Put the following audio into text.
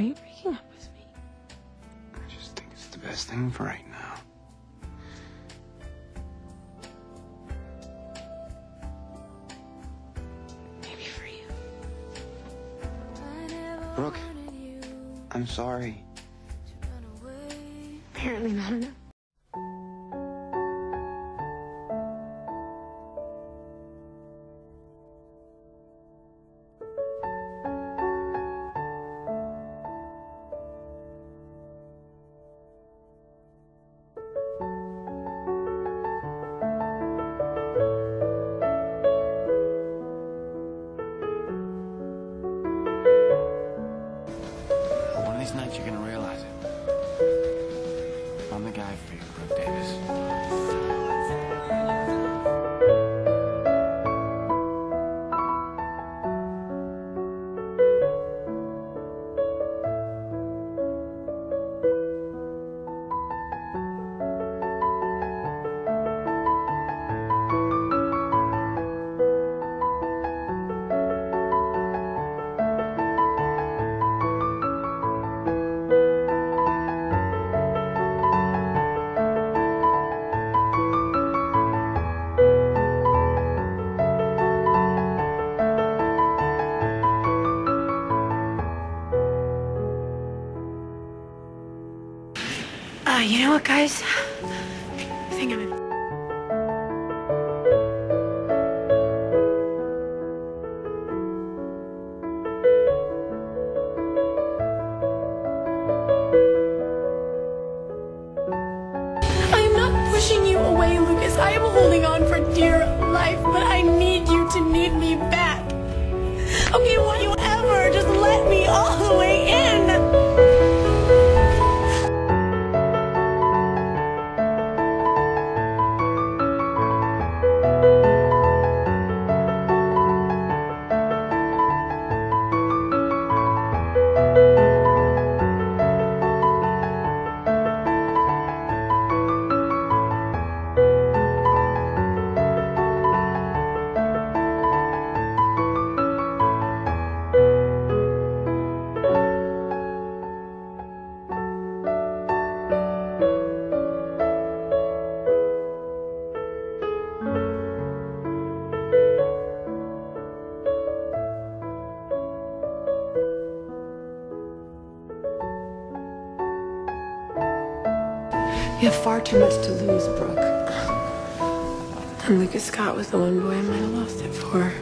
Are you breaking up with me? I just think it's the best thing for right now. Maybe for you. Brooke, I'm sorry. Apparently not enough. Guy for you, Brooke Davis. Uh, you know what, guys? I think I'm in. I am not pushing you away, Lucas. I am holding on for dear life, but I need you to need me back. Okay, won't You have far too much to lose, Brooke. And Lucas Scott was the one boy I might have lost it for.